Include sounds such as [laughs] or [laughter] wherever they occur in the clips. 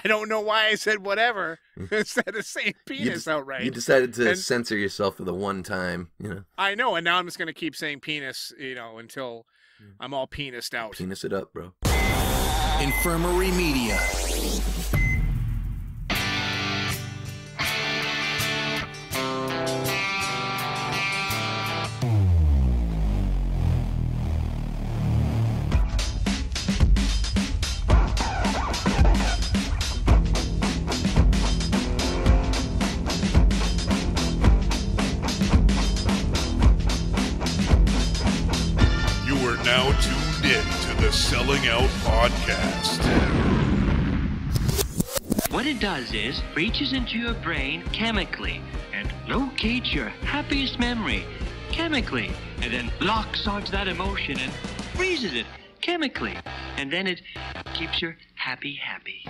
[laughs] I don't know why I said whatever [laughs] instead of saying penis des- outright. You decided to And- censor yourself for the one time, you know. I know, and now I'm just gonna keep saying penis, you know, until Mm. I'm all penised out. Penis it up, bro. Infirmary Media. Reaches into your brain chemically and locates your happiest memory chemically and then locks onto that emotion and freezes it chemically and then it keeps you happy happy.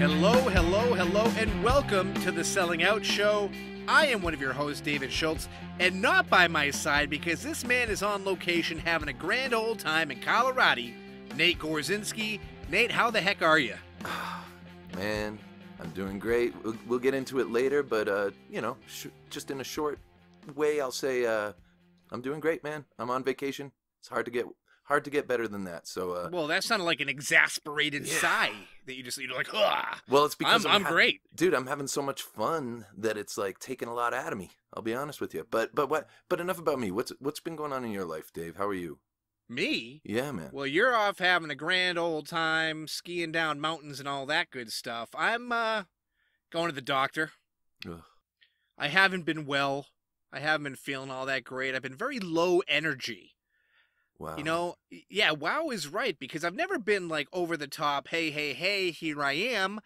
Hello, hello, hello, and welcome to the Selling Out Show. I am one of your hosts, David Schultz, and not by my side because this man is on location having a grand old time in Colorado. Nate Gorzinski. Nate, how the heck are you? [sighs] Man, I'm doing great. We'll, we'll get into it later, but uh, you know, sh- just in a short way, I'll say uh, I'm doing great, man. I'm on vacation. It's hard to get hard to get better than that. So, uh, Well, that sounded like an exasperated Yeah. sigh that you just you're like, ah. well, it's because I'm, I'm ha- great. dude. I'm having so much fun that it's like taking a lot out of me. I'll be honest with you. But but what? But enough about me. What's what's been going on in your life, Dave? How are you? Me? Yeah, man. Well, you're off having a grand old time skiing down mountains and all that good stuff. I'm uh going to the doctor. Ugh. I haven't been well. I haven't been feeling all that great. I've been very low energy. Wow. You know, yeah, wow is right because I've never been like over the top, hey, hey, hey, here I am.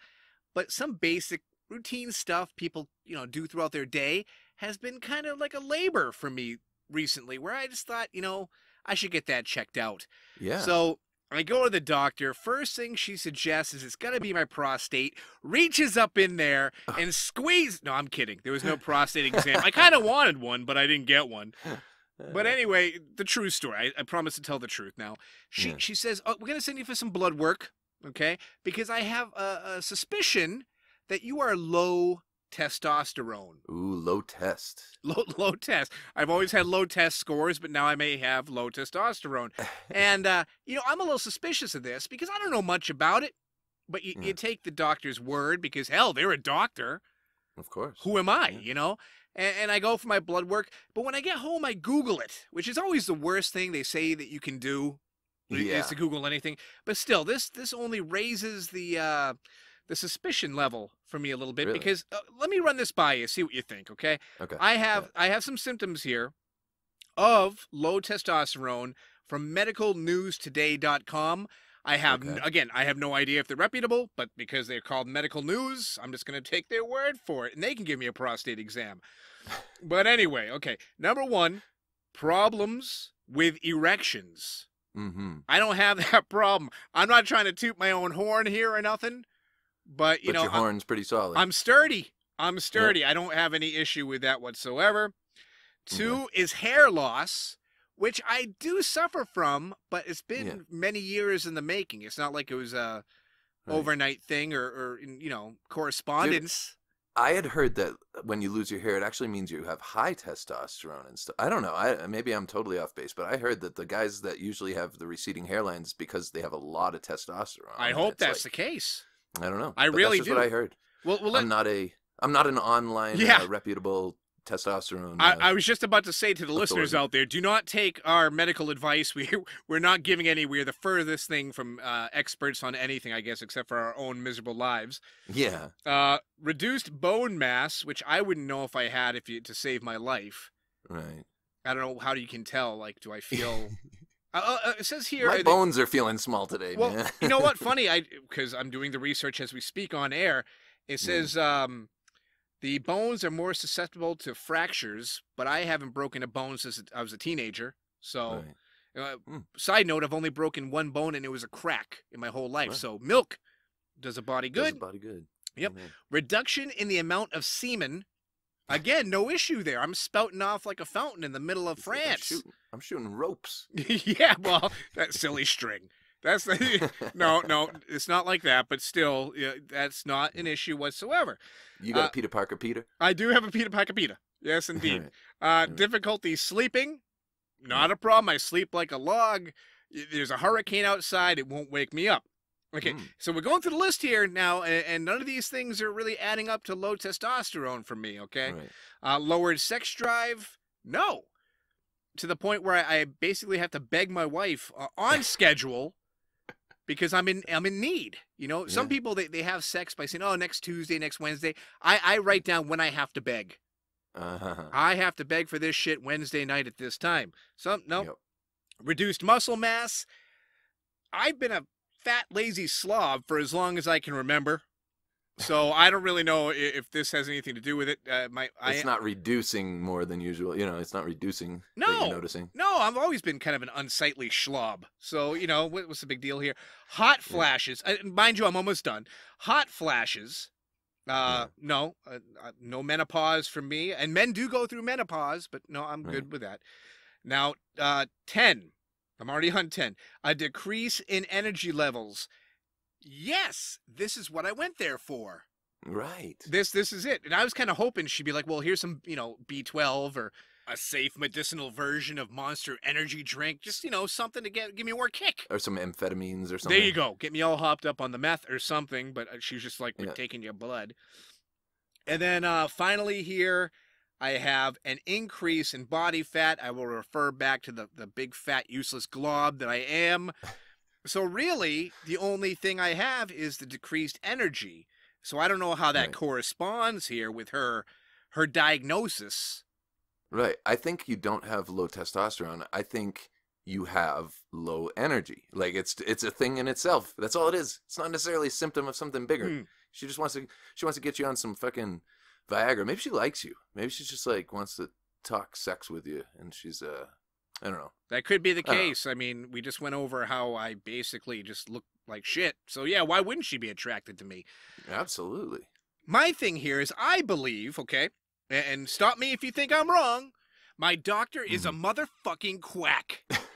But some basic routine stuff people, you know, do throughout their day has been kind of like a labor for me recently where I just thought, you know, I should get that checked out. Yeah. So I go to the doctor. First thing she suggests is it's going to be my prostate. Reaches up in there and squeeze. No, I'm kidding. There was no [laughs] prostate exam. I kind of wanted one, but I didn't get one. But uh. anyway, the true story. I, I promise to tell the truth now. She Yeah. she says, "Oh, we're gonna send you for some blood work, okay? Because I have a, a suspicion that you are low testosterone, Ooh, low test. [laughs] low low test. I've always had low test scores, but now I may have low testosterone. [laughs] and uh, you know, I'm a little suspicious of this because I don't know much about it. But you, Yeah. you take the doctor's word because hell, they're a doctor Of course. who am I, Yeah. you know? And, and I go for my blood work, but when I get home, I Google it, which is always the worst thing they say that you can do Yeah. is to Google anything. But still, this this only raises the uh, the suspicion level for me a little bit Really? because uh, let me run this by you, see what you think, okay? Okay. I have I have some symptoms here of low testosterone from medicalnewstoday.com. I have Okay. again, I have no idea if they're reputable, but because they're called medical news, I'm just going to take their word for it and they can give me a prostate exam. But anyway, okay. Number 1, problems with erections. Mm-hmm. I don't have [laughs] that problem. I'm not trying to toot my own horn here or nothing, but you but know, your horn's pretty solid. I'm sturdy. I'm sturdy. I don't have any issue with that whatsoever. Two is hair loss, which I do suffer from, but it's been Yeah. many years in the making. It's not like it was a Right. overnight thing or, or you know correspondence. I had heard that when you lose your hair, it actually means you have high testosterone and stuff. I don't know. I maybe I'm totally off base, but I heard that the guys that usually have the receding hairlines because they have a lot of testosterone. I hope that's like- the case. I don't know. I but really that's just what. I heard. Well, well let, I'm not a. I'm not an online Yeah. uh, reputable testosterone. I, uh, I was just about to say to the listeners out there, do not take our medical advice. [laughs] We we're not giving any. We're the furthest thing from uh, experts on anything, I guess, except for our own miserable lives. yeah. Uh, reduced bone mass, which I wouldn't know if I had if you to save my life. Right. I don't know how you can tell. Like, do I [laughs] feel? Uh, uh, it says here. My bones are feeling small today, well, man. you know what? [laughs] Funny, I because I'm doing the research as we speak on air. It Yeah. says um, the bones are more susceptible to fractures, but I haven't broken a bone since I was a teenager. So, Right. uh, Hmm. side note, I've only broken one bone, and it was a crack in my whole life. Right. So, milk does a body good. Does the body good. Yep. Amen. Reduction in the amount of semen. Again, no issue there. I'm spouting off like a fountain in the middle of like I'm France. shooting, I'm shooting ropes. [laughs] yeah, well, that silly string. That's the, [laughs] no, no, it's not like that. But still, yeah, that's not an issue whatsoever. You got Uh, a Peter Parker Peter? I do have a Peter Parker, Peter. Yes, [laughs] indeed. Uh, Mm. difficulty sleeping, not a problem. I sleep like a log. There's a hurricane outside. It won't wake me up. Okay, Mm. so we're going through the list here now, and, and none of these things are really adding up to low testosterone for me. Okay, Right. uh, lowered sex drive, no, to the point where I, I basically have to beg my wife uh, on [laughs] schedule because I'm in I'm in need. You know, some people they, they have sex by saying, "Oh, next Tuesday, next Wednesday." I I write down when I have to beg. Uh-huh. I have to beg for this shit Wednesday night at this time. Some no Yep. reduced muscle mass. I've been a fat, lazy slob for as long as I can remember. So I don't really know if this has anything to do with it. Uh, my I, It's not reducing more than usual. You know, it's not reducing. No. you're noticing. No, I've always been kind of an unsightly schlob. So, you know, what, what's the big deal here? Hot flashes. Uh, mind you, I'm almost done. Hot flashes. Uh, no, uh, uh, no menopause for me. And men do go through menopause, but no, I'm Right. good with that. Now, uh, 10. I'm already on 10. A decrease in energy levels. Yes, this is what I went there for Right. this this is it and i was kind of hoping she'd be like well here's some you know b12 or a safe medicinal version of monster energy drink just you know something to get give me more kick Or some amphetamines or something. there you go get me all hopped up on the meth or something but uh, she's just like we're Yeah. taking your blood and then uh finally here i have an increase in body fat i will refer back to the the big fat useless glob that i am so really the only thing i have is the decreased energy so I don't know how that Right. corresponds here with her her diagnosis. Right. I think you don't have low testosterone. I think you have low energy. Like it's it's a thing in itself. That's all it is. It's not necessarily a symptom of something bigger. Hmm. She just wants to she wants to get you on some fucking Viagra. Maybe she likes you. Maybe she's just like wants to talk sex with you and she's uh I don't know. That could be the I case. I mean, we just went over how I basically just look like shit. So yeah, why wouldn't she be attracted to me? Absolutely. My thing here is I believe, okay, and stop me if you think I'm wrong. My doctor is a motherfucking quack. [laughs]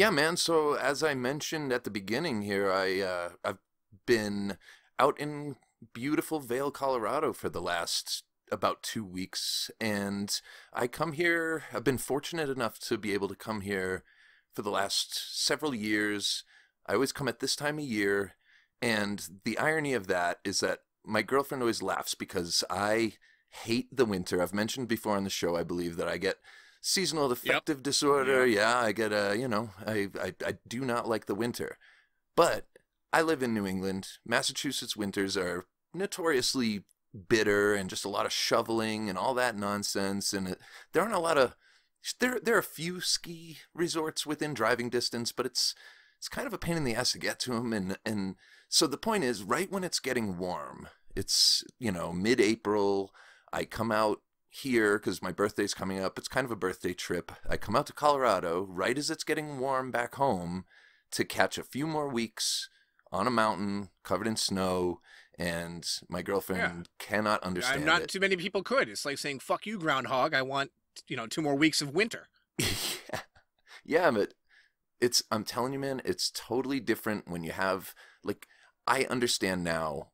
Yeah, man. So as I mentioned at the beginning here, I uh, I've been out in beautiful Vail, Colorado for the last about two weeks, and I come here. I've been fortunate enough to be able to come here for the last several years. I always come at this time of year, and the irony of that is that my girlfriend always laughs because I hate the winter. I've mentioned before on the show, I believe that I get seasonal affective disorder. Yeah, I get a, you know, I, I I do not like the winter. But I live in New England. Massachusetts winters are notoriously bitter and just a lot of shoveling and all that nonsense and it, there aren't a lot of there there are a few ski resorts within driving distance, but it's it's kind of a pain in the ass to get to them and and so the point is right when it's getting warm, it's, you know, mid-April, I come out here because my birthday's coming up. It's kind of a birthday trip. I come out to Colorado right as it's getting warm back home to catch a few more weeks on a mountain covered in snow, and my girlfriend cannot understand I'm not it. too many people could. It's like saying "fuck you, groundhog." I want you know two more weeks of winter. [laughs] yeah. yeah, but it's I'm telling you, man, it's totally different when you have like I understand now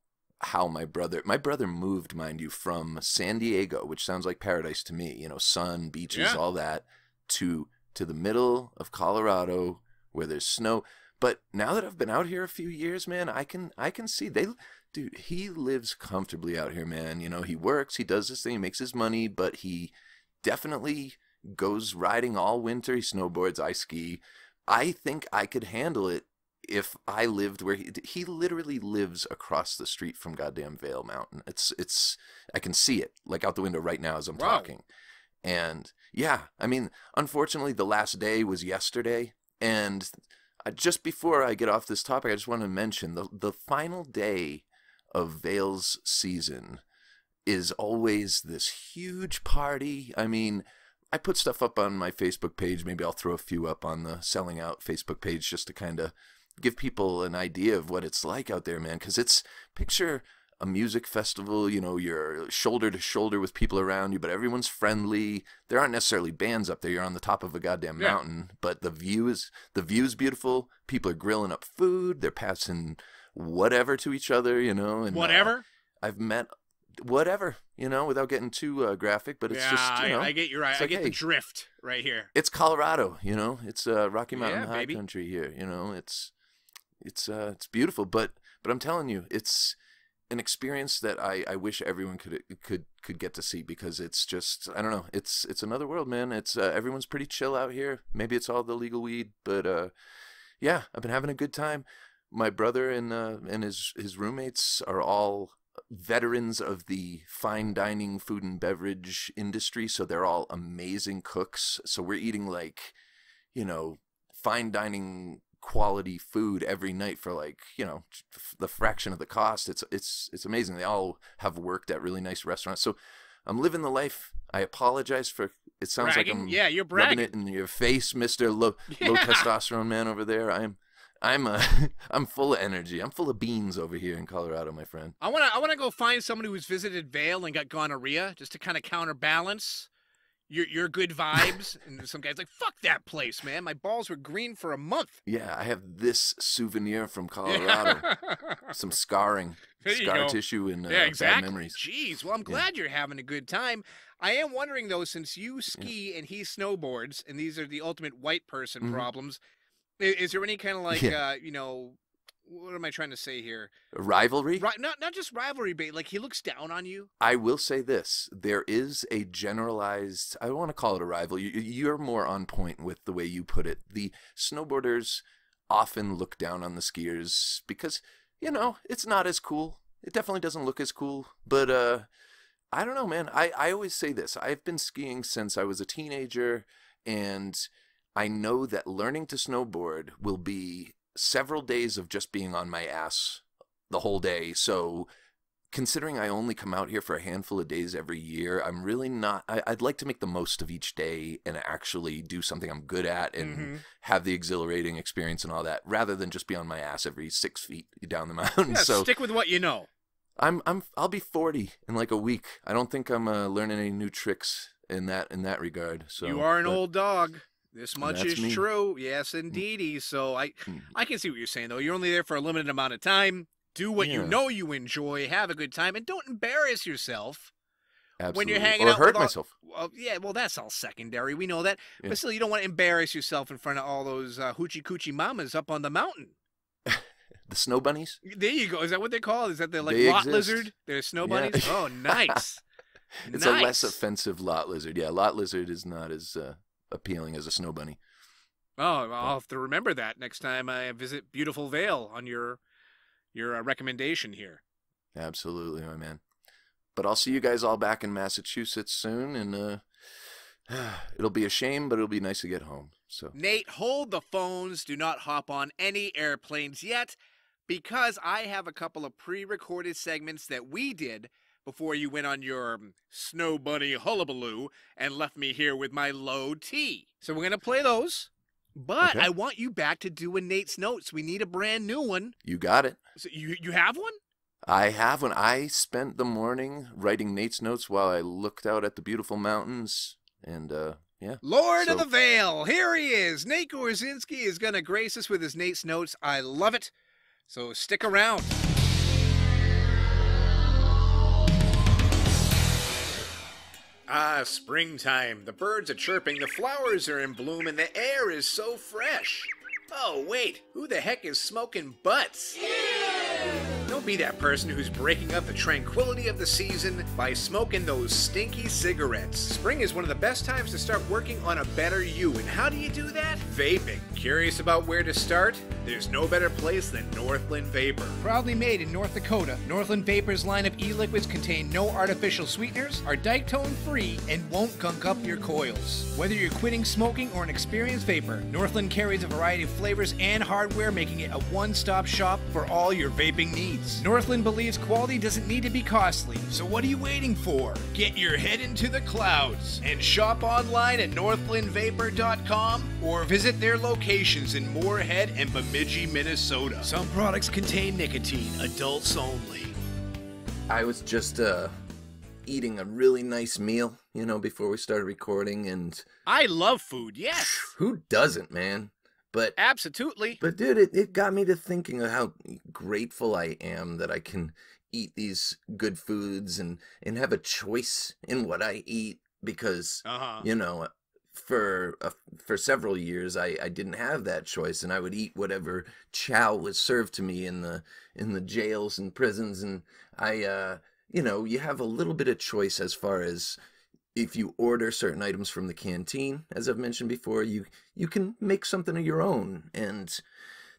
how my brother my brother moved, mind you, from San Diego, which sounds like paradise to me, you know, sun, beaches, Yeah. all that, to to the middle of Colorado where there's snow. But now that I've been out here a few years, man, I can I can see they dude, he lives comfortably out here, man. You know, he works, he does this thing, he makes his money, but he definitely goes riding all winter. He snowboards, I ski. I think I could handle it if I lived where he he literally lives across the street from goddamn Vail Mountain. It's it's I can see it like out the window right now as I'm Wow. talking. And yeah, I mean, unfortunately the last day was yesterday and uh, just before I get off this topic, I just want to mention the the final day of Vail's season is always this huge party. I mean, I put stuff up on my Facebook page. Maybe I'll throw a few up on the Selling Out Facebook page just to kind of give people an idea of what it's like out there, man. Because it's picture a music festival. You know, you're shoulder to shoulder with people around you, but everyone's friendly. There aren't necessarily bands up there. You're on the top of a goddamn Yeah. mountain, but the view is the view's beautiful. People are grilling up food. They're passing whatever to each other. You know, and uh, Whatever. I've met whatever. You know, without getting too uh, graphic, but it's yeah, just you know. I, I get you right. I like, get the drift right here. it's Colorado, you know. It's uh, Rocky Mountain Yeah, High baby. Country here, you know. It's it's uh, it's beautiful, but but I'm telling you, it's an experience that I, I wish everyone could could could get to see because it's just I don't know, it's it's another world, man. It's uh, everyone's pretty chill out here. Maybe it's all the legal weed, but uh, yeah, I've been having a good time. My brother and uh, and his his roommates are all veterans of the fine dining food and beverage industry so they're all amazing cooks so we're eating like you know fine dining quality food every night for like you know the fraction of the cost it's it's it's amazing they all have worked at really nice restaurants so i'm living the life i apologize for it sounds Bragging? like i'm Yeah, you're bragging. it in your face mr low [laughs] low testosterone man over there i'm i'm uh, [laughs] i'm full of energy i'm full of beans over here in colorado my friend I want to I want to go find somebody who's visited Vail and got gonorrhea just to kind of counterbalance your your good vibes. and some guys like fuck that place, man. My balls were green for a month. Yeah, I have this souvenir from [laughs] Colorado. Some scarring, scar go. tissue, and uh, yeah, exactly. bad memories. Jeez, well, I'm glad you're having a good time. I am wondering though, since you ski and he snowboards, and these are the ultimate white person Mhm. problems. Is there any kind of like, Yeah. uh, you know, what am I trying to say here? Rivalry. Right, not not just rivalry, but like he looks down on you. I will say this: there is a generalized. I don't want to call it a rival. You, you're more on point with the way you put it. The snowboarders often look down on the skiers because you know it's not as cool. It definitely doesn't look as cool. But uh, I don't know, man. I I always say this: I've been skiing since I was a teenager, and I know that learning to snowboard will be several days of just being on my ass the whole day. So considering I only come out here for a handful of days every year, I'm really not. I, I'd like to make the most of each day and actually do something I'm good at and Mhm. have the exhilarating experience and all that, rather than just be on my ass every six feet down the [laughs] mountain. Yeah, so stick with what you know. I'm I'm I'll be 40 in like a week. I don't think I'm uh, learning any new tricks in that in that regard. So you are an but- old dog. This much is me. true. Yes, indeedy. So I, Mm. I can see what you're saying though. You're only there for a limited amount of time. Do what you know you enjoy. Have a good time, and don't embarrass yourself absolutely. when you're hanging or out hurt with all- myself. Well, yeah, well, that's all secondary. We know that, Yeah. but still, you don't want to embarrass yourself in front of all those uh, hoochie coochie mamas up on the mountain. [laughs] The snow bunnies. There you go. Is that what they're called? Is that the like They lot exist. lizard? They're snow Yeah. bunnies. Oh, [laughs] nice. It's nice. a less offensive lot lizard. Yeah, lot lizard is not as uh, appealing as a snow bunny. Oh, I'll have to remember that next time I visit Beautiful Vail on your your uh, recommendation here. Absolutely, my man. But I'll see you guys all back in Massachusetts soon, and uh, [sighs] it'll be a shame, but it'll be nice to get home. So Nate, hold the phones. Do not hop on any airplanes yet because I have a couple of pre recorded segments that we did before you went on your um, snow bunny hullabaloo and left me here with my low T. So we're going to play those. But Okay. I want you back to doing Nate's notes. We need a brand new one. you got it. So you you have one? I have one. I spent the morning writing Nate's notes while I looked out at the beautiful mountains, and uh, yeah, Lord of the Vale, here he is. Nate Gorzinski is going to grace us with his Nate's notes. I love it. So stick around. Ah, springtime. The birds are chirping, the flowers are in bloom, and the air is so fresh. Oh, wait, who the heck is smoking butts? Don't be that person who's breaking up the tranquility of the season by smoking those stinky cigarettes. Spring is one of the best times to start working on a better you. And how do you do that? Vaping. Curious about where to start? There's no better place than Northland Vapor. Proudly made in North Dakota, Northland Vapor's line of e-liquids contain no artificial sweeteners, are diketone free, and won't gunk up your coils. Whether you're quitting smoking or an experienced vapor, Northland carries a variety of flavors and hardware, making it a one-stop shop for all your vaping needs. Needs. Northland believes quality doesn't need to be costly, so what are you waiting for? Get your head into the clouds and shop online at northlandvapor.com or visit their locations in Moorhead and Bemidji, Minnesota. Some products contain nicotine, adults only. I was just uh eating a really nice meal, you know, before we started recording and I love food, yes. who doesn't, man? But Absolutely. but dude, it, it got me to thinking of how grateful I am that I can eat these good foods and and have a choice in what I eat because Uh-huh. you know for uh, for several years I, I didn't have that choice and I would eat whatever chow was served to me in the in the jails and prisons and I uh you know you have a little bit of choice as far as if you order certain items from the canteen as I've mentioned before you you can make something of your own. And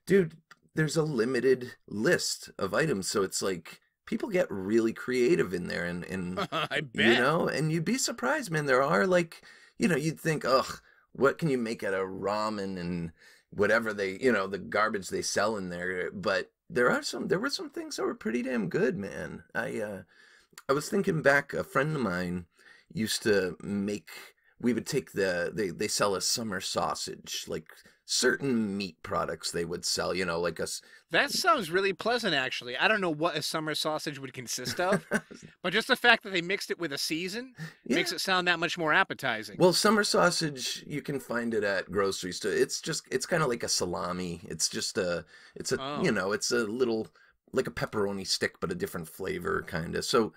dude there's a limited list of items so it's like people get really creative in there and and [laughs] I bet. you know and you'd be surprised man. There are like you know you'd think ugh what can you make out of ramen and whatever they you know the garbage they sell in there? But there are some there were some things that were pretty damn good man. I uh i was thinking back a friend of mine used to make we would take the they they sell a summer sausage like certain meat products they would sell you know like us That sounds really pleasant, actually. I don't know what a summer sausage would consist of, [laughs] but just the fact that they mixed it with a season makes it sound that much more appetizing. Well, summer sausage, you can find it at grocery store. It's just, it's kind of like a salami. It's just a, it's a, Oh. you know, it's a little, like a pepperoni stick, but a different flavor, kind of. So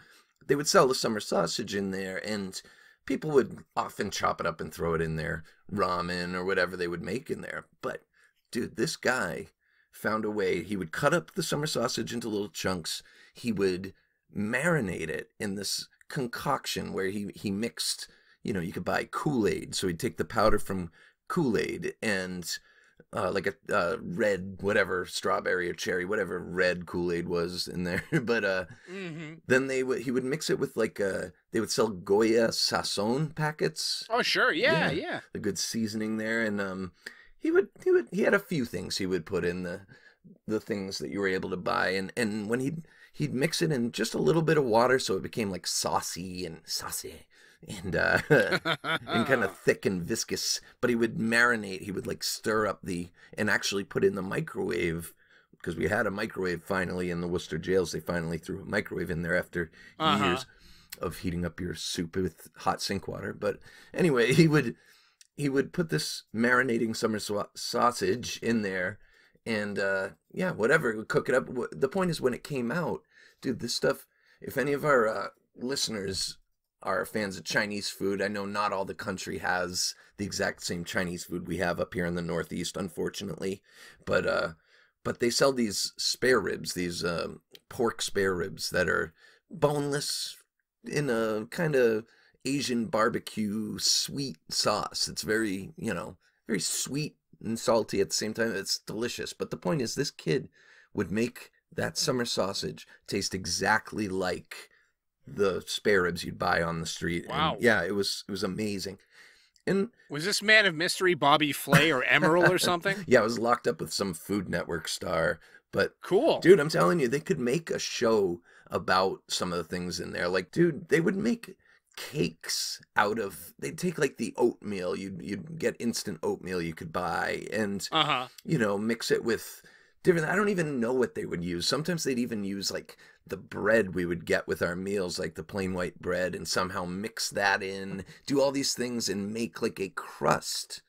they would sell the summer sausage in there, and people would often chop it up and throw it in their ramen or whatever they would make in there. But, dude, this guy found a way. He would cut up the summer sausage into little chunks. He would marinate it in this concoction where he, he mixed you know, you could buy Kool Aid. So he'd take the powder from Kool Aid and uh, like a uh, red, whatever, strawberry or cherry, whatever red Kool Aid was in there. [laughs] but uh, hmm then they would he would mix it with like uh, they would sell Goya Sazon packets, Oh, sure. Yeah, Yeah. yeah. a good seasoning there, and um, he would he would he had a few things he would put in the the things that you were able to buy, and and when he'd he'd mix it in just a little bit of water so it became like saucy and saucy and uh [laughs] and kind of [laughs] thick and viscous but he would marinate he would like stir up the and actually put in the microwave because we had a microwave finally in the Worcester jails they finally threw a microwave in there after Uh-huh. years of heating up your soup with hot sink water but anyway he would he would put this marinating summer swa- sausage in there and uh yeah whatever cook it up the point is when it came out dude this stuff if any of our uh, listeners are fans of Chinese food. I know not all the country has the exact same Chinese food we have up here in the Northeast, unfortunately. But uh, but they sell these spare ribs, these um, pork spare ribs that are boneless in a kind of Asian barbecue sweet sauce. It's very you know very sweet and salty at the same time. It's delicious. But the point is, this kid would make that summer sausage taste exactly like the spare ribs you'd buy on the street. And Wow. yeah, it was it was amazing. And Was this man of mystery Bobby Flay or Emeril or something? [laughs] yeah, I was locked up with some Food Network star. But Cool. dude, I'm telling you, they could make a show about some of the things in there. Like, dude, they would make cakes out of they'd take like the oatmeal you'd you'd get instant oatmeal you could buy and Uh huh. you know, mix it with different. I don't even know what they would use. Sometimes they'd even use like the bread we would get with our meals, like the plain white bread, and somehow mix that in, do all these things, and make like a crust.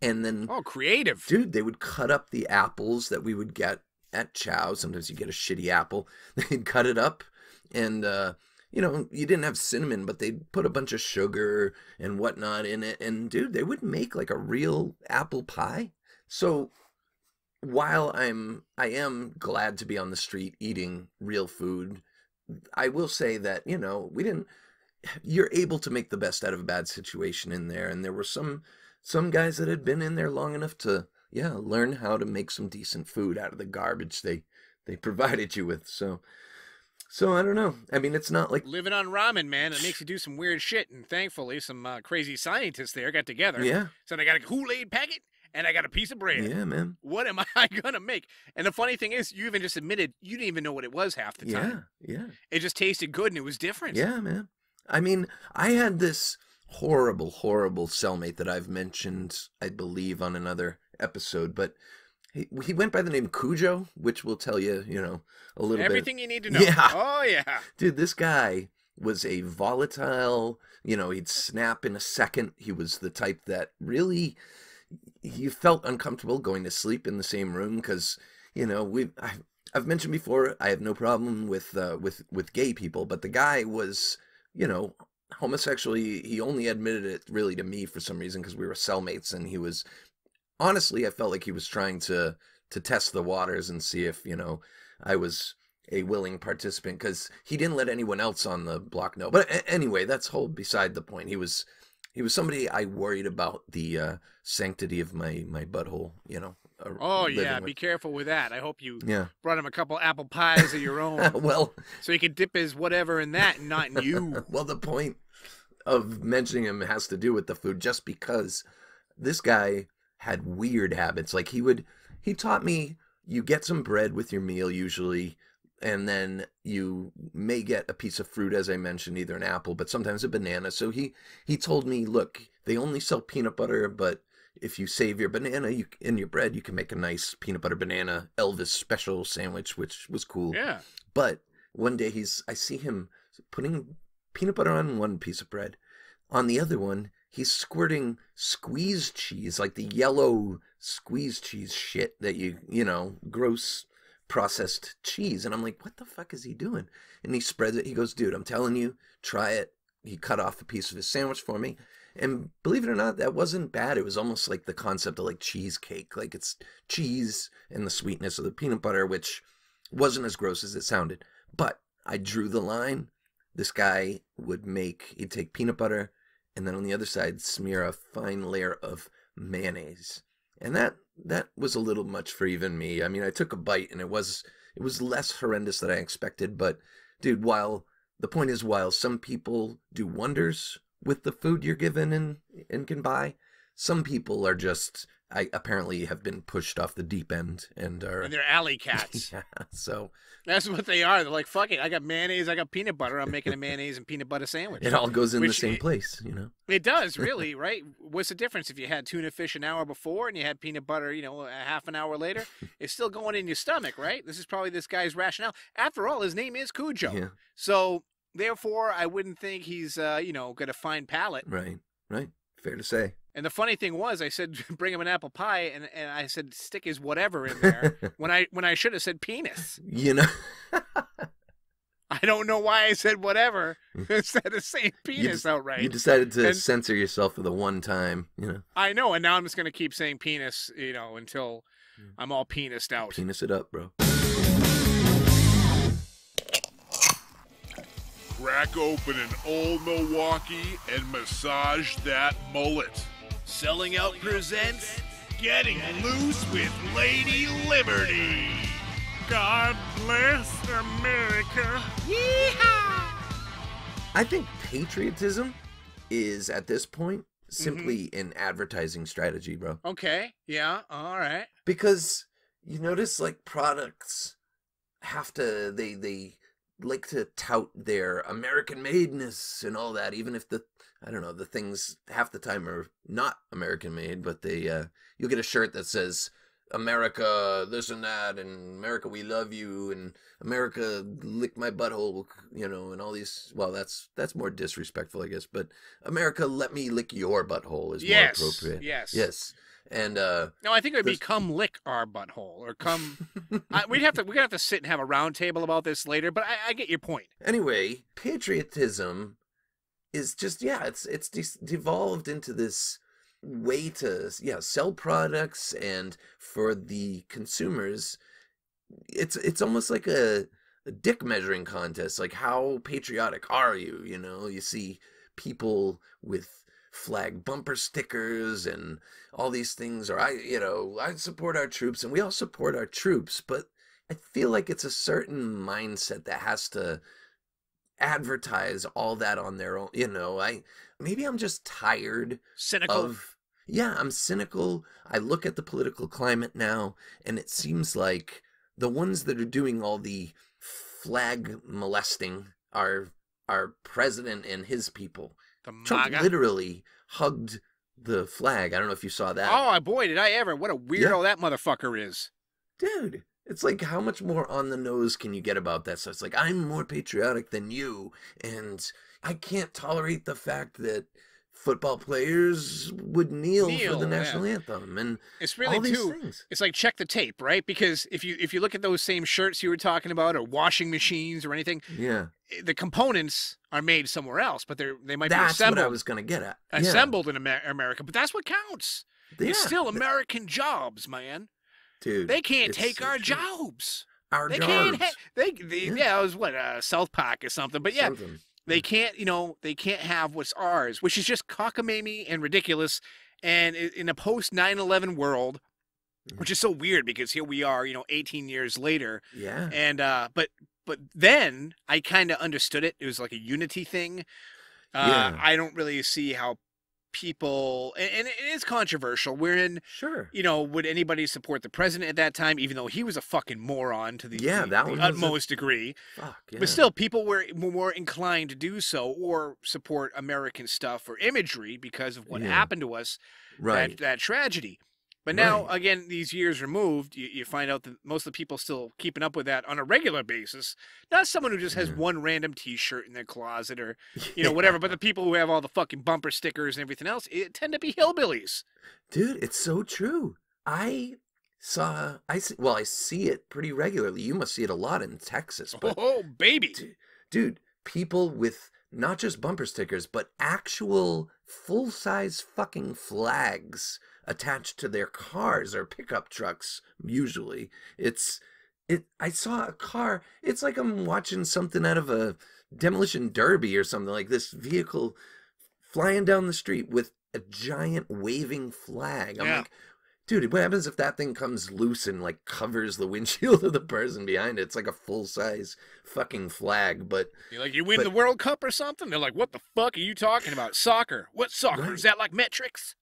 And then, Oh, creative. dude, they would cut up the apples that we would get at Chow. Sometimes you get a shitty apple. [laughs] They'd cut it up, and uh, you know, you didn't have cinnamon, but they'd put a bunch of sugar and whatnot in it. And dude, they would make like a real apple pie. So while I'm I am glad to be on the street eating real food, I will say that, you know, we didn't you're able to make the best out of a bad situation in there and there were some some guys that had been in there long enough to yeah, learn how to make some decent food out of the garbage they they [laughs] provided you with. So so I don't know. I mean, it's not like Living on ramen, man, it makes you do some weird shit. And thankfully, some uh, crazy scientists there got together. yeah. So they got a Kool Aid packet and I got a piece of bread. Yeah, man. What am [laughs] I gonna make? And the funny thing is, you even just admitted you didn't even know what it was half the time. yeah. Yeah. It just tasted good and it was different. Yeah, man. I mean, I had this horrible, horrible cellmate that I've mentioned, I believe, on another episode, but he, he went by the name Cujo, which will tell you, you know, a little bit. Everything you need to [laughs] know. Yeah. Oh yeah. Dude, this guy was a volatile, you know, he'd snap in a second. He was the type that really you felt uncomfortable going to sleep in the same room because, you know, we I've, mentioned before I have no problem with uh, with with gay people, but the guy was, you know, homosexual. He, he only admitted it really to me for some reason because we were cellmates and he was honestly I felt like he was trying to to test the waters and see if, you know, I was a willing participant because he didn't let anyone else on the block know. But anyway, that's whole beside the point. He was he was somebody I worried about the uh, sanctity of my my butthole. You know. uh, Oh yeah. with- Be careful with that. I hope you yeah. brought him a couple apple pies of your own, [laughs] well, so he could dip his whatever in that and not in you. [laughs] well, the point of mentioning him has to do with the food, just because this guy had weird habits. Like he would, he taught me you get some bread with your meal usually, and then you may get a piece of fruit, as I mentioned, either an apple, but sometimes a banana. So he he told me, look, they only sell peanut butter, but if you save your banana you in your bread, you can make a nice peanut butter banana Elvis special sandwich, which was cool. Yeah. But one day he's I see him putting peanut butter on one piece of bread. On the other one, he's squirting squeezed cheese, like the yellow squeezed cheese shit that you, you know, gross processed cheese. And I'm like, what the fuck is he doing? And he spreads it. He goes, dude, I'm telling you, try it. He cut off a piece of his sandwich for me. And believe it or not, that wasn't bad. It was almost like the concept of like cheesecake. Like it's cheese and the sweetness of the peanut butter, which wasn't as gross as it sounded. But I drew the line. This guy would make, he'd take peanut butter and then on the other side smear a fine layer of mayonnaise. And that that was a little much for even me. I mean, I took a bite and it was it was less horrendous than I expected, but dude, while the point is while some people do wonders with the food you're given and and can buy, some people are just I apparently have been pushed off the deep end and are And they're alley cats. [laughs] yeah, so That's what they are. They're like, fuck it. I got mayonnaise. I got peanut butter. I'm making a mayonnaise and peanut butter sandwich. it all goes in the same i- place, you know. It does, [laughs] really, right? What's the difference if you had tuna fish an hour before and you had peanut butter, you know, a half an hour later? [laughs] It's still going in your stomach, right? This is probably this guy's rationale. After all, his name is Cujo. Yeah, So, therefore, I wouldn't think he's, uh, you know, got a fine palate. right, right. Fair to say. And the funny thing was, I said, [laughs] bring him an apple pie, and, and I said, stick his whatever in there [laughs] when I when I should have said penis. You know, [laughs] I don't know why I said whatever instead of saying penis des- outright. you decided to And- censor yourself for the one time, you know, I know, and now I'm just gonna keep saying penis, you know, until mm. I'm all penised out. penis it up, bro. Crack open an old Milwaukee and massage that mullet. Selling Out presents Getting loose with Lady Liberty. God bless America. Yeehaw! I think patriotism is at this point simply mm-hmm. an advertising strategy, bro. Okay, yeah, all right. Because you notice like products have to they they like to tout their American madeness and all that, even if the I don't know, the things half the time are not American made, but they uh you'll get a shirt that says America this and that and America we love you and America lick my butthole, you know, and all these well that's that's more disrespectful I guess, but America let me lick your butthole is yes, more appropriate. yes, Yes. And uh No, I think it would be come lick our butthole or come. [laughs] I, we'd have to we're gonna have to sit and have a round table about this later, but I, I get your point. anyway, patriotism is just yeah, it's it's de- devolved into this way to yeah sell products and for the consumers, it's it's almost like a, a dick measuring contest. Like how patriotic are you? You know, you see people with flag bumper stickers and all these things or I you know I support our troops and we all support our troops but I feel like it's a certain mindset that has to advertise all that on their own. You know, I maybe I'm just tired Cynical. of yeah, I'm cynical. I look at the political climate now, and it seems like the ones that are doing all the flag molesting are our president and his people. The Trump literally hugged the flag. I don't know if you saw that. Oh boy, did I ever! What a weirdo that motherfucker is. dude it's like how much more on the nose can you get about that so it's like i'm more patriotic than you and i can't tolerate the fact that football players would kneel, for Kneel, the yeah. national anthem and It's really all these too. things It's like check the tape, right? Because if you if you look at those same shirts you were talking about, or washing machines, or anything, yeah eh, the components are made somewhere else, but they're they might be that's what assembled i was gonna get at Yeah. assembled in Amer- America. But that's what counts. yeah. It's still American jobs, man. Dude They can't take so our true. jobs. our They jobs can't. Ha- they, they Yeah. yeah. it was what uh, South Park or something. But yeah, Something. they can't. You know, they can't have what's ours, which is just cockamamie and ridiculous. And in a post 9/11 world, Mm. which is so weird because here we are, you know, 18 years later, yeah and uh, but but then I kind of understood it. It was like a unity thing. Uh, Yeah. I don't really see how people, and, and it is controversial. We're in, sure you know, would anybody support the president at that time, even though he was a fucking moron to the, Yeah, the- that the was a- utmost degree? Fuck, yeah. But still, people were were more inclined to do so or support American stuff or imagery because of what Yeah. happened to us, right that, that tragedy. But now, Right. again, these years removed, you, you find out that most of the people still keeping up with that on a regular basis. Not someone who just has one random T-shirt in their closet or [laughs] you know whatever. But the people who have all the fucking bumper stickers and everything else, it tend to be hillbillies. Dude, it's so true. I saw I see well, I see it pretty regularly. You must see it a lot in Texas, but oh baby, dude, people with not just bumper stickers, but actual full-size fucking flags attached to their cars or pickup trucks usually. It's it I saw a car. It's like I'm watching something out of a demolition derby or something like this vehicle flying down the street with a giant waving flag. I'm Yeah. like, dude, what happens if that thing comes loose and like covers the [laughs] windshield of the person behind it? It's like a full size fucking flag, but you like you win but- the World Cup or something? They're like, what the fuck are you talking about? Soccer? What soccer? Right. Is that like metrics?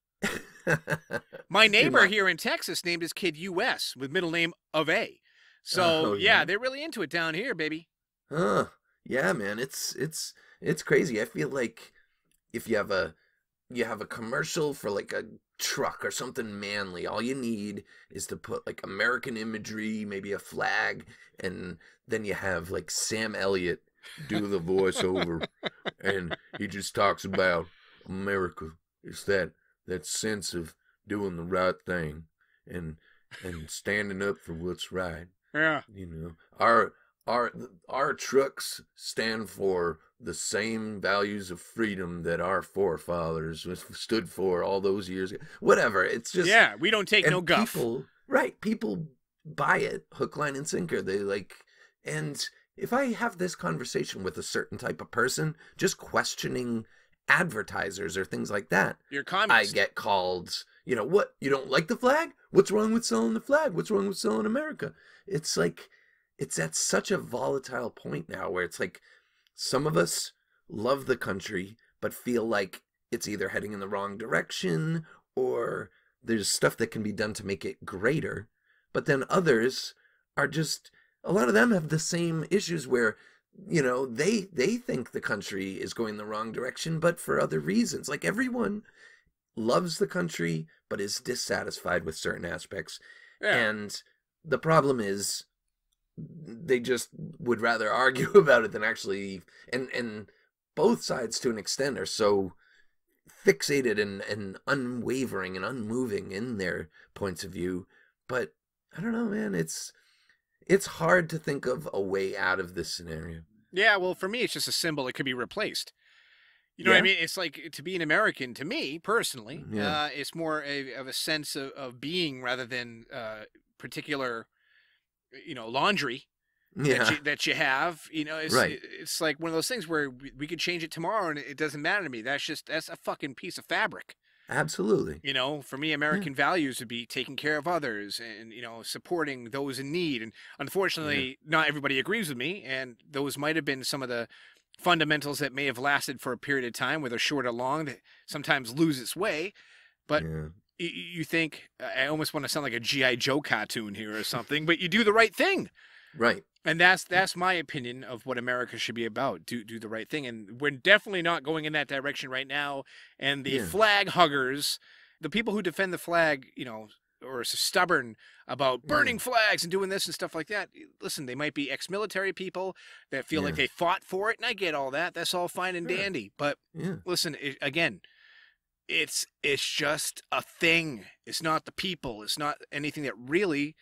[laughs] My neighbor here in Texas named his kid U.S. with middle name of A. So Oh, yeah, yeah? they're really into it down here, baby. Huh. Yeah, man, it's it's it's crazy. I feel like if you have a you have a commercial for like a truck or something manly, all you need is to put like American imagery, maybe a flag, and then you have like Sam Elliott do the [laughs] voiceover and he just talks about America. It's that that sense of doing the right thing and and standing up for what's right Yeah. you know our our our trucks stand for the same values of freedom that our forefathers stood for all those years ago. whatever it's just yeah, we don't take no guff. people right people buy it hook line and sinker they like and if i have this conversation with a certain type of person just questioning advertisers or things like that You're I get called, you know, what? You don't like the flag? What's wrong with selling the flag? What's wrong with selling America? It's like, it's at such a volatile point now where it's like some of us love the country, but feel like it's either heading in the wrong direction or there's stuff that can be done to make it greater. But then others are just, a lot of them have the same issues where you know they they think the country is going the wrong direction but for other reasons. Like everyone loves the country but is dissatisfied with certain aspects. Yeah. and the problem is they just would rather [laughs] argue about it than actually and and both sides to an extent are so fixated and and unwavering and unmoving in their points of view. But i don't know man it's it's hard to think of a way out of this scenario Yeah, well, for me, it's just a symbol. It could be replaced. You know what I mean? It's like to be an American, to me personally, Yeah. uh, it's more a, of a sense of, of being rather than uh, particular, you know, laundry that, you, that you have. You know, it's, Right. it's like one of those things where we, we could change it tomorrow and it doesn't matter to me. That's just, that's a fucking piece of fabric. Absolutely You know, for me, American values would be taking care of others and, you know, supporting those in need. And unfortunately, not everybody agrees with me. And those might have been some of the fundamentals that may have lasted for a period of time, whether short or long, that sometimes lose its way. But yeah. you think I almost want to sound like a GI Joe cartoon here or something, but you do the right thing. Right. And that's that's my opinion of what America should be about. Do do the right thing, and we're definitely not going in that direction right now. And the Yeah. flag huggers, the people who defend the flag, you know, or stubborn about burning mm. flags and doing this and stuff like that. Eh, listen, they might be ex-military people that feel like they fought for it, and I get all that. That's all fine and Sure. dandy. But Yeah. listen, it, again, it's it's just a thing. It's not the people. It's not anything that really,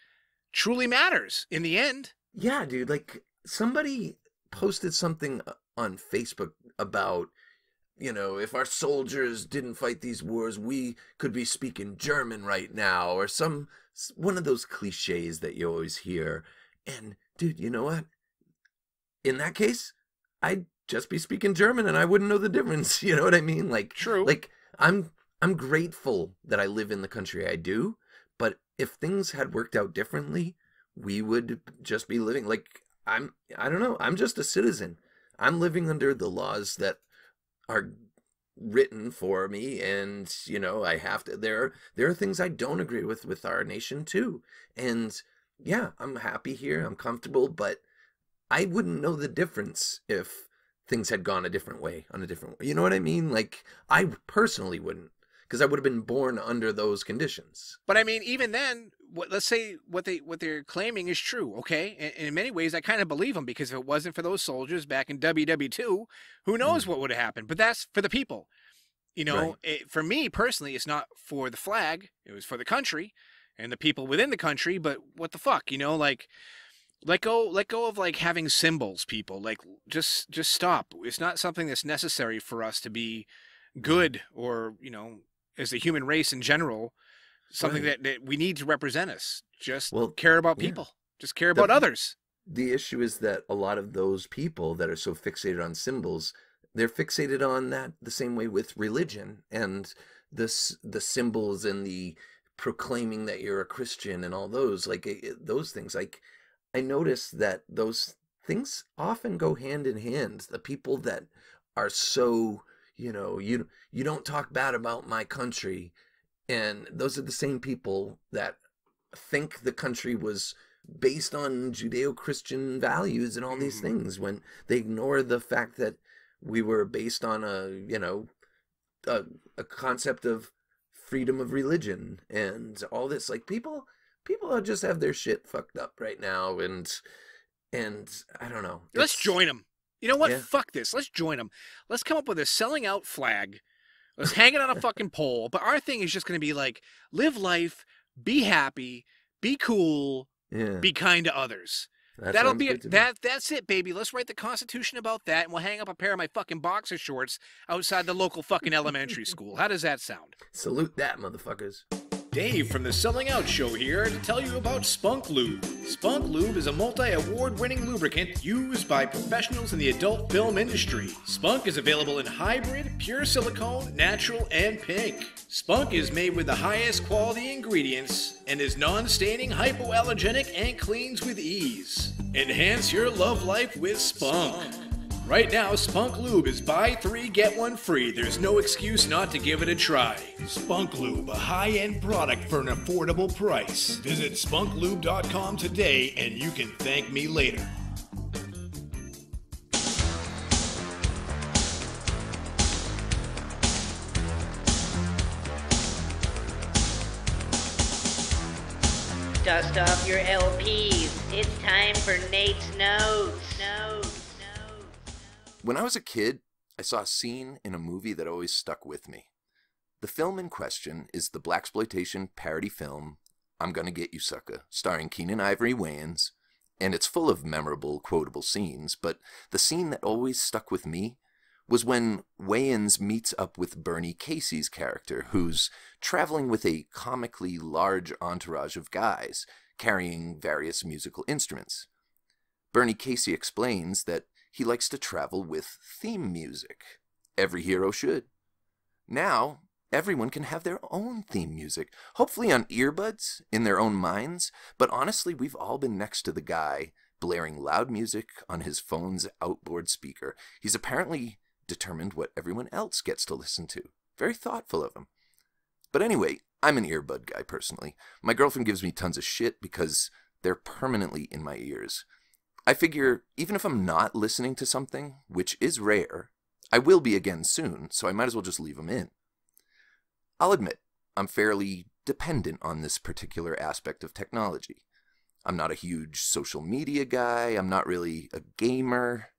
truly matters in the end. Yeah, dude. Like somebody posted something uh, on Facebook about, you know, if our soldiers didn't fight these wars, we could be speaking German right now, or some one of those cliches that you always hear. And dude, you know what? In that case, I'd just be speaking German, and I wouldn't know the difference. [laughs] You know what I mean? Like, True. like I'm I'm grateful that I live in the country I do, but if things had worked out differently, we would just be living like I'm I don't know, I'm just a citizen. I'm living under the laws that are written for me and you know, I have to there are there are things I don't agree with with our nation too. And yeah, I'm happy here. I'm comfortable, but I wouldn't know the difference if things had gone a different way on a different way. You know what I mean? Like I personally wouldn't because I would have been born under those conditions. But I mean, even then, what, let's say what they what they're claiming is true. Okay, and, in many ways, I kind of believe them because if it wasn't for those soldiers back in WW two, who knows mm. what would have happened? But that's for the people. You know, Right. it, for me personally, it's not for the flag. It was for the country and the people within the country. But what the fuck, you know, like let go let go of like having symbols people like just just stop it's not something that's necessary for us to be good or you know as a human race in general something Right. that, that we need to represent us just Well, care about yeah. people just care about others The issue is that a lot of those people that are so fixated on symbols, they're fixated on that the same way with religion and this the symbols and the proclaiming that you're a Christian and all those like eh, eh, those things like I notice that those things often go hand in hand. The people that are so, you know, you you don't talk bad about my country and those are the same people that think the country was based on Judeo-Christian values and all these Mhm. things when they ignore the fact that we were based on a, you know, a, a concept of freedom of religion and all this like people people just have their shit fucked up right now and and I don't know. let's It's- join them you know what Yeah. fuck this let's join them let's come up with a selling out flag let's hang it on a fucking pole but our thing is just going to be like live life be happy be cool Yeah. be kind to others that That'll be it. That that's it, baby. Let's write the Constitution about that, and we'll hang up a pair of my fucking boxer shorts outside the local fucking elementary school. How does that sound? Salute that motherfuckers. Dave from the Selling Out Show here to tell you about Spunk Lube. Spunk Lube is a multi award winning lubricant used by professionals in the adult film industry. Spunk is available in hybrid, pure silicone, natural, and pink. Spunk is made with the highest quality ingredients and is non staining, hypoallergenic, and cleans with ease. Enhance your love life with Spunk. Right now, Spunk Lube is buy three, get one free. There's no excuse not to give it a try. Spunk Lube, a high end product for an affordable price. Visit spunklube.com today and you can thank me later. Dust off your LPs. It's time for Nate's Notes. Notes. Notes. When I was a kid, I saw a scene in a movie that always stuck with me. The film in question is the blaxploitation parody film I'm Gonna Get You Sucker, starring Keenen Ivory Wayans, and it's full of memorable, quotable scenes, but the scene that always stuck with me was when Wayans meets up with Bernie Casey's character, who's traveling with a comically large entourage of guys carrying various musical instruments. Bernie Casey explains that he likes to travel with theme music. Every hero should. Now, everyone can have their own theme music, hopefully on earbuds in their own minds, but honestly, we've all been next to the guy blaring loud music on his phone's outboard speaker. He's apparently determined what everyone else gets to listen to. Very thoughtful of him. But anyway, I'm an earbud guy personally. My girlfriend gives me tons of shit because they're permanently in my ears. I figure even if I'm not listening to something, which is rare, I will be again soon, so I might as well just leave them in. I'll admit, I'm fairly dependent on this particular aspect of technology. I'm not a huge social media guy, I'm not really a gamer.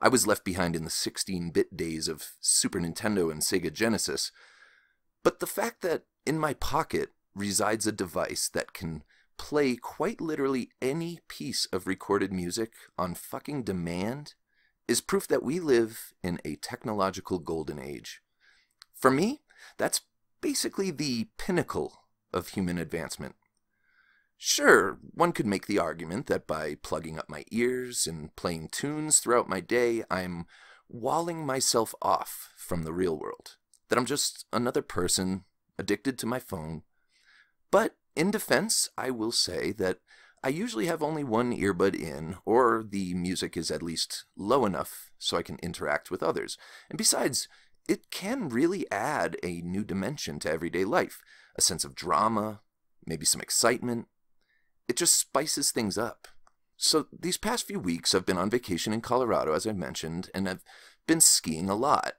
I was left behind in the 16 bit days of Super Nintendo and Sega Genesis. But the fact that in my pocket resides a device that can play quite literally any piece of recorded music on fucking demand is proof that we live in a technological golden age. For me, that's basically the pinnacle of human advancement. Sure, one could make the argument that by plugging up my ears and playing tunes throughout my day, I'm walling myself off from the real world. That I'm just another person addicted to my phone. But in defense, I will say that I usually have only one earbud in, or the music is at least low enough so I can interact with others. And besides, it can really add a new dimension to everyday life a sense of drama, maybe some excitement. It just spices things up. So, these past few weeks, I've been on vacation in Colorado, as I mentioned, and I've been skiing a lot.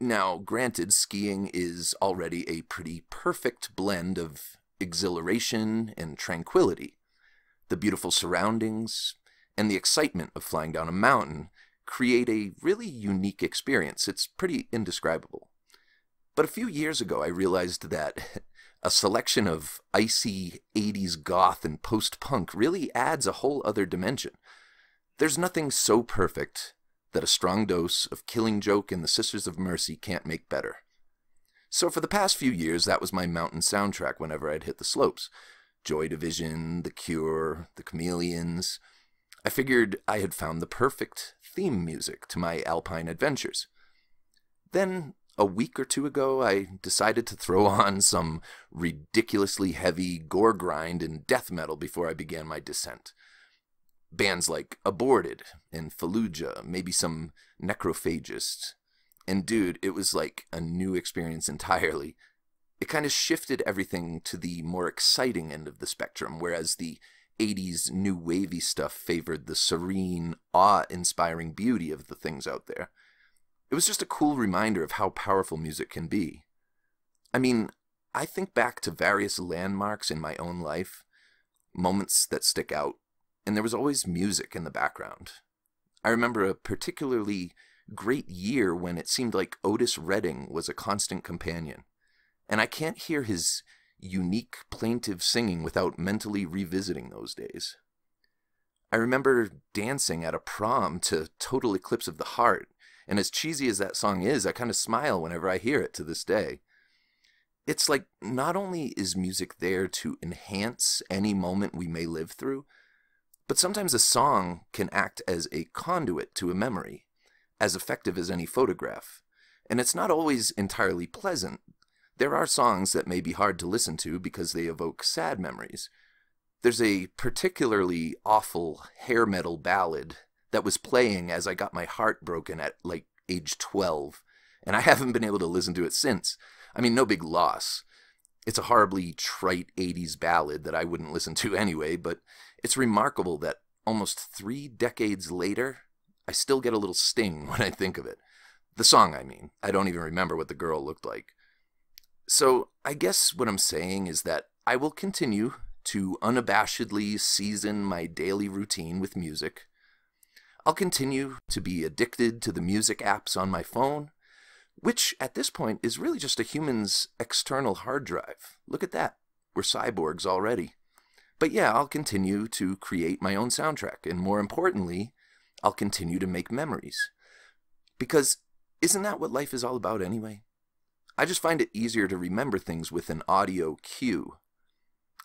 Now, granted, skiing is already a pretty perfect blend of exhilaration and tranquility. The beautiful surroundings and the excitement of flying down a mountain create a really unique experience. It's pretty indescribable. But a few years ago, I realized that [laughs] a selection of icy 80s goth and post punk really adds a whole other dimension. There's nothing so perfect that a strong dose of Killing Joke and the Sisters of Mercy can't make better. So for the past few years, that was my mountain soundtrack whenever I'd hit the slopes. Joy Division, The Cure, The Chameleons. I figured I had found the perfect theme music to my alpine adventures. Then a week or two ago, I decided to throw [laughs] on some ridiculously heavy gore grind and death metal before I began my descent. Bands like Aborted and Fallujah, maybe some Necrophagists. And dude, it was like a new experience entirely. It kind of shifted everything to the more exciting end of the spectrum, whereas the 80s new wavy stuff favored the serene, awe inspiring beauty of the things out there. It was just a cool reminder of how powerful music can be. I mean, I think back to various landmarks in my own life, moments that stick out, and there was always music in the background. I remember a particularly great year when it seemed like Otis Redding was a constant companion, and I can't hear his unique plaintive singing without mentally revisiting those days. I remember dancing at a prom to Total Eclipse of the Heart and as cheesy as that song is, I kind of smile whenever I hear it to this day. It's like not only is music there to enhance any moment we may live through, but sometimes a song can act as a conduit to a memory, as effective as any photograph. And it's not always entirely pleasant. There are songs that may be hard to listen to because they evoke sad memories. There's a particularly awful hair metal ballad that was playing as I got my heart broken at like age 12, and I [laughs] haven't been able to listen to it since. I mean, no big loss. It's a horribly trite 80s ballad that I wouldn't listen to [laughs] anyway, but it's remarkable that almost three decades later, I still get a little sting [laughs] when I think of it. The song, I mean. I don't even remember what the girl looked like. So, I guess what I'm saying is that I will continue to unabashedly season my daily routine with music I'll continue to be addicted to the music apps on my phone, which at this point is really just a human's external hard drive. Look at that. We're cyborgs already. But yeah, I'll continue to create my own soundtrack, and more importantly, I'll continue to make memories. Because isn't that what life is all about anyway? I just find it easier to remember things with an audio cue.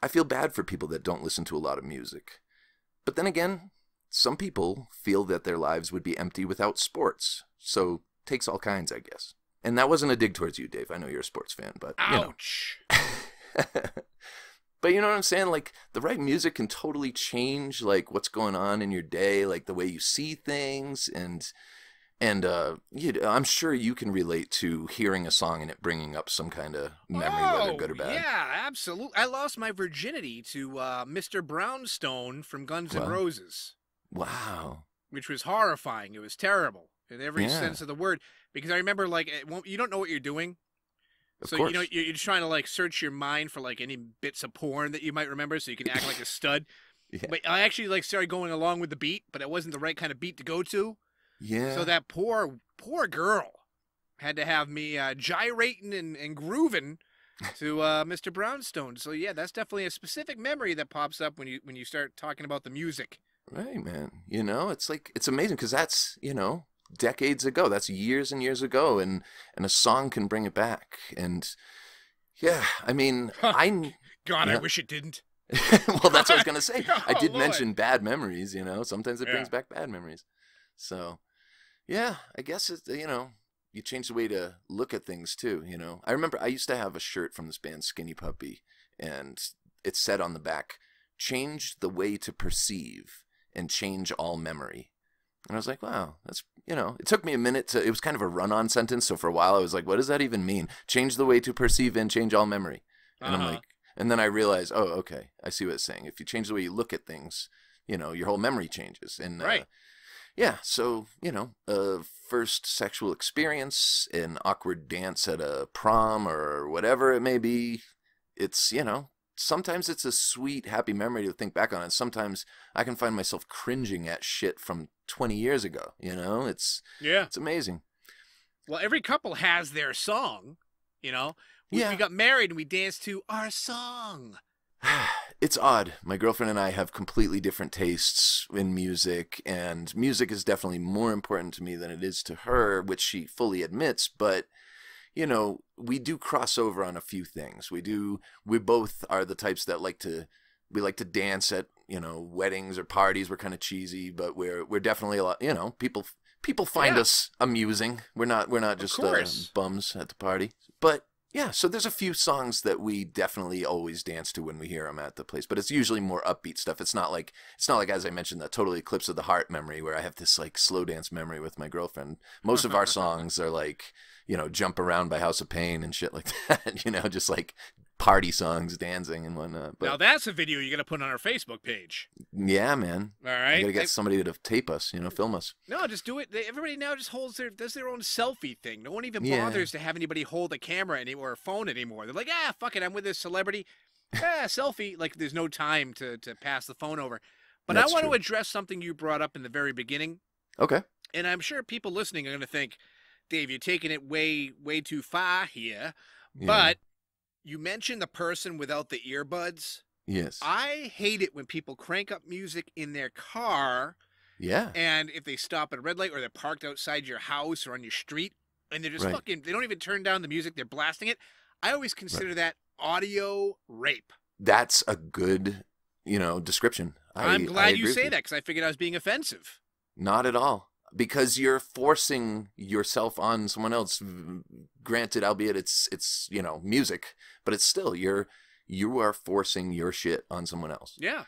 I feel bad for people that don't listen to a lot of music. But then again, some people feel that their lives would be empty without sports. So takes all kinds, I guess. And that wasn't a dig towards you, Dave. I know you're a sports fan, but ouch. You know. [laughs] but you know what I'm saying? Like the right music can totally change like what's going on in your day, like the way you see things and And uh, you, I'm sure you can relate to hearing a song and it bringing up some kind of memory, whether good or bad. Oh, Yeah, absolutely. I lost my virginity to uh, Mr. Brownstone from Guns N' Roses, Wow. which was horrifying. It was terrible in every Yeah. sense of the word. Because I remember, like, it won't- you don't know what you're doing. Of so course. you know you're trying to like search your mind for like any bits of porn that you might remember, so you can act like a stud. Yeah. But I actually like started going along with the beat, but it wasn't the right kind of beat to go to. yeah. So that poor poor girl had to have me uh, gyrating and, and grooving to uh, [laughs] Mr. Brownstone. So yeah, that's definitely a specific memory that pops up when you when you start talking about the music. Right, man. You know, it's like it's amazing because that's you know decades ago. That's years and years ago, and and a song can bring it back. And yeah, I mean, I God, I wish it didn't. [laughs] well, that's what I was gonna say. [laughs] I Oh, did Lord. mention bad memories. You know, sometimes it brings back bad memories. So yeah, I guess it's you know you change the way to look at things too. You know, I remember I used to have a shirt from this band Skinny Puppy, and it said on the back, "Change the way to perceive and change all memory." And I was like, wow, that's, you know, it took me a minute to, it was kind of a run on sentence. So for a while, I was like, what does that even mean? Change the way to perceive and change all memory. And Uh-huh. I'm like, and then I realized, oh, okay, I see what it's saying. If you change the way you look at things, you know, your whole memory changes. And, uh, Right. yeah, so, you know, uh, first sexual experience, an awkward dance at a prom or whatever it may be, it's, you know, sometimes it's a sweet, happy memory to think back on. And sometimes I can find myself cringing at shit from 20 years ago. You know, it's yeah. it's amazing. Well, every couple has their song. You know, we, Yeah. we got married and we danced to our song. [sighs] it's odd. My girlfriend and I have completely different tastes in music, and music is definitely more important to me than it is to her, which she fully admits. But you know, we do cross over on a few things. We do. We both are the types that like to. We like to dance at you know weddings or parties. We're kind of cheesy, but we're we're definitely a lot. You know, people people find Yeah. us amusing. We're not we're not just uh, bums at the party. But yeah, so there's a few songs that we definitely always dance to when we hear them at the place, but it's usually more upbeat stuff. It's not like it's not like as I mentioned the total eclipse of the heart memory where I have this like slow dance memory with my girlfriend. Most of our [laughs] songs are like you know jump around by House of Pain and shit like [laughs] that. You know, just like party songs, dancing and whatnot. But now that's a video you got to put on our Facebook page. yeah, man, All right. I gotta I- get somebody to tape us. You know, film us. No, just do it. Everybody now just holds their does their own selfie thing. No one even Yeah. bothers to have anybody hold a camera anymore or a phone anymore. They're like, ah, fuck it, I'm with this celebrity. [laughs] ah, selfie. Like there's no time to to pass the phone over. But That's I want true. to address something you brought up in the very beginning, Okay. and I'm sure people listening are going to think, Dave, you're taking it way way too far here. Yeah. But you mentioned the person without the earbuds. yes, I hate it when people crank up music in their car yeah, and if they stop at a red light or they're parked outside your house or on your street and they're just Right. fucking they don't even turn down the music, they're blasting it. I always consider that audio rape. that's a good you know description. I, am glad you say that because I figured I was being offensive. Not at all. Because you're forcing yourself on someone else. Granted, albeit it's it's you know music, but it's still you're you are forcing your shit on someone else. Yeah.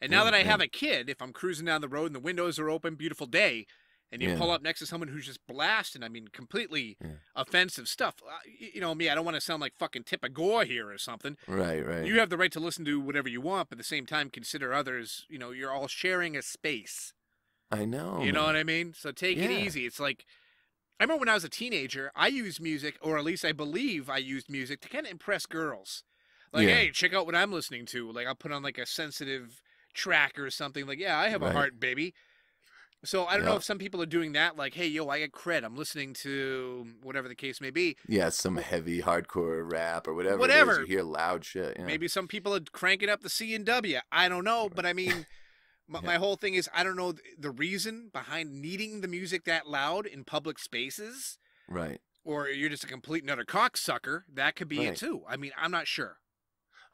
And now Yeah, that I yeah. have a kid, if I'm cruising down the road and the windows are open, beautiful day, and you Yeah. pull up next to someone who's just blasting, I mean, completely offensive stuff. Uh, you know me, I don't want to sound like fucking Tipper Gore here or something. Right, right. You have the right to listen to whatever you want, but at the same time, consider others. You know, you're all sharing a space. I know. you know man. what I mean? So take it easy. It's like I remember when I was a teenager, I used music, or at least I believe I used music to kind of impress girls. Like, Yeah. hey, check out what I'm listening to. Like, I'll put on like a sensitive track or something. Like, yeah, I have a heart, baby. So I don't know if some people are doing that. Like, hey, yo, I get cred. I'm listening to whatever the case may be. Yeah, some heavy hardcore rap or whatever. Whatever. You hear loud shit. Yeah. Maybe some people are cranking up the C and W. I don't know, but I mean, my, Yeah. my whole thing is I don't know the reason behind needing the music that loud in public spaces, Right. or you're just a complete and utter cocksucker. That could be it too. I mean, I'm not sure.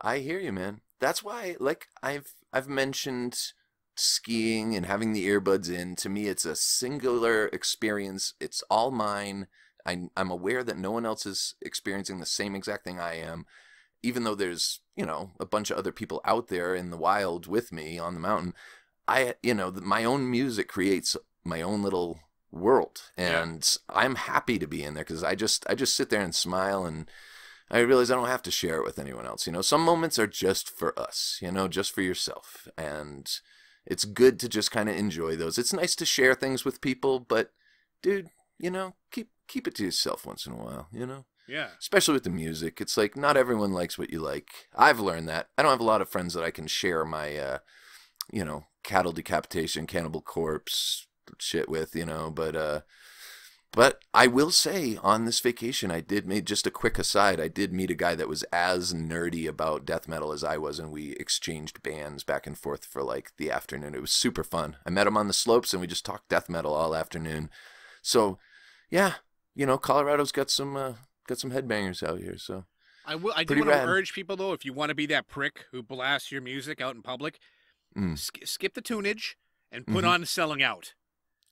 I hear you, man. That's why, like I've I've mentioned skiing and having the earbuds in. To me, it's a singular experience. It's all mine. I, I'm aware that no one else is experiencing the same exact thing I am, even though there's you know a bunch of other people out there in the wild with me on the mountain. I you know my own music creates my own little world, and I'm happy to be in there because I just I just sit there and smile and. I realize I don't have to share it with anyone else. You know, some moments are just for us, you know, just for yourself. And it's good to just kind of enjoy those. It's nice to share things with people, but dude, you know, keep keep it to yourself once in a while, you know? Yeah. Especially with the music. It's like not everyone likes what you like. I've learned that. I don't have a lot of friends that I can share my uh, you know, cattle decapitation, cannibal corpse shit with, you know, but uh but I will say on this vacation, I did make just a quick aside. I did meet a guy that was as nerdy about death metal as I was, and we exchanged bands back and forth for like the afternoon. It was super fun. I met him on the slopes, and we just talked death metal all afternoon. So, yeah, you know, Colorado's got some uh, got some headbangers out here. So I will. I do want to urge people though, if you want to be that prick who blasts your music out in public, Mm. sk- skip the tunage and put Mhm. on "Selling Out."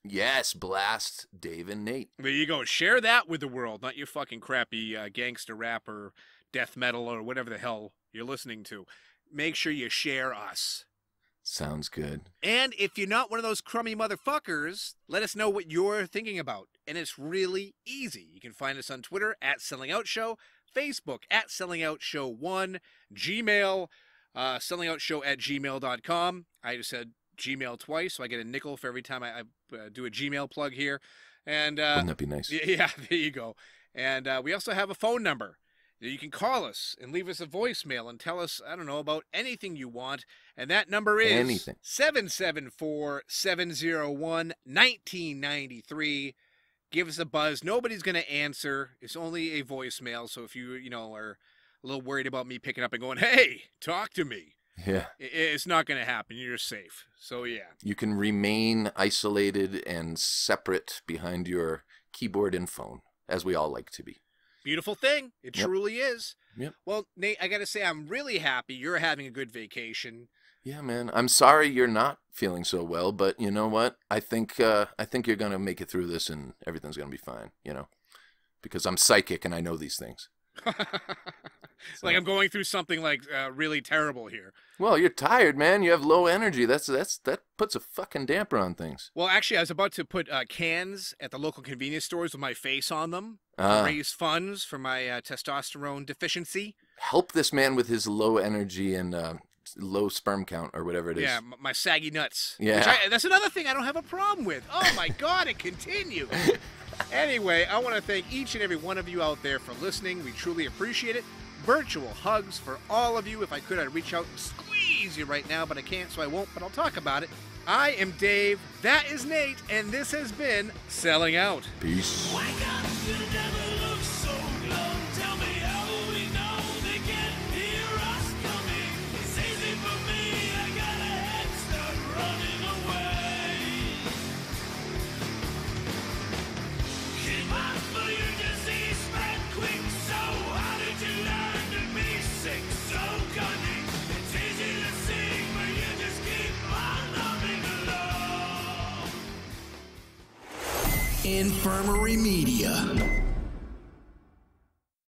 yes, blast Dave and Nate. There you go. Share that with the world, not your fucking crappy uh, gangster rap or death metal or whatever the hell you're listening to. Make sure you share us. Sounds good. And if you're not one of those crummy motherfuckers, let us know what you're thinking about. And it's really easy. You can find us on Twitter at Selling Out Show, Facebook at Selling Out Show 1, Gmail, uh, Selling Out Show at gmail.com. I just said Gmail twice, so I get a nickel for every time I, I uh, do a Gmail plug here. And uh, Wouldn't that be nice? yeah, [laughs] yeah, there you go. And uh, we also have a phone number. You can call us and leave us a voicemail and tell us, I don't know, about anything you want. And that number is Anything. 774 701 1993. Give us a buzz. Nobody's going to answer. It's only a voicemail. So if you, you know, are a little worried about me picking up and going, hey, talk to me, Yeah. it's not going to happen. You're safe. So yeah. You can remain isolated and separate behind your keyboard and phone, as we all like to be. Beautiful thing. It Yep. truly is. Yep. Well, Nate, I got to say, I'm really happy you're having a good vacation. Yeah, man. I'm sorry you're not feeling so well, but you know what? I think uh, I think you're gonna make it through this, and everything's gonna be fine. You know, because I'm psychic and I know these things. [laughs] like I'm going through something like uh, really terrible here. Well, you're tired, man. You have low energy. That's that's that puts a fucking damper on things. Well, actually, I was about to put uh, cans at the local convenience stores with my face on them to Ah. raise funds for my uh, testosterone deficiency. Help this man with his low energy and uh, low sperm count or whatever it is. Yeah, my saggy nuts. Yeah. Which I, that's another thing I don't have a problem with. Oh my God, it continues. [laughs] anyway, I want to thank each and every one of you out there for listening. We truly appreciate it. Virtual hugs for all of you. If I could, I'd reach out and squeeze you right now, but I can't, so I won't, but I'll talk about it. I am Dave, that is Nate, and this has been Selling Out. Peace. Infirmary Media.